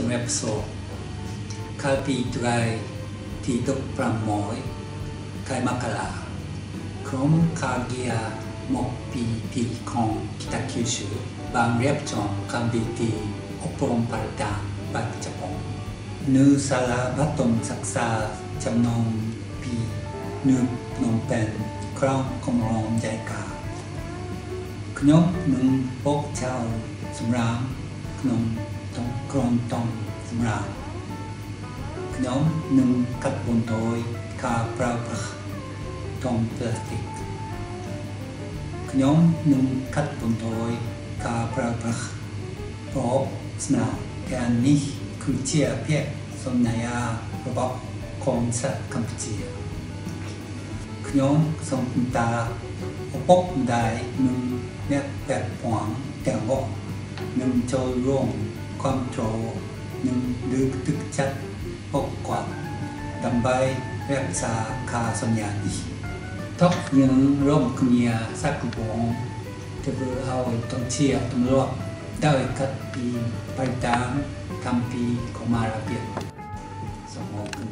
សម្រាប់សោកាលពីថ្ងៃទី16ខែមករាក្រុមការងារមកពីពីខង北九州បានរៀបចំកម្មវិធីអប់រំបរិស្ថានបែបជប៉ុននៅសាលាបឋមសិក្សាចំណងពីនៅភ្នំពេញក្រុងកំរងចៃកាខ្ញុំនឹងបកចោលសម្រាប់ក្នុង ក្រុមតងសម្រាប់ខ្ញុំនឹងកាត់បន្ថយការប្រើប្រាស់តងផ្លាស្ទិកខ្ញុំនឹងកាត់បន្ថយការប្រើប្រាស់ប្រអប់ស្នោទាំងនេះគឺជាភាពសន្យារបស់កងសត្វកម្ពុជាខ្ញុំសូមតាឪពុកម្ដាយនិងអ្នកពាក់ព័ន្ធទាំងអស់នឹងចូលរួម គ្រប់គ្រងនិងលើកទឹកចិត្តពុកគាត់ដើម្បីរក្សាការសន្យានេះតបយើងរួមគ្នាសាក់បងធ្វើឲ្យតំជាទម្លាប់ដោយកាត់ពីបៃតាំងកម្មពីកុមារភាពសូមអរគុណ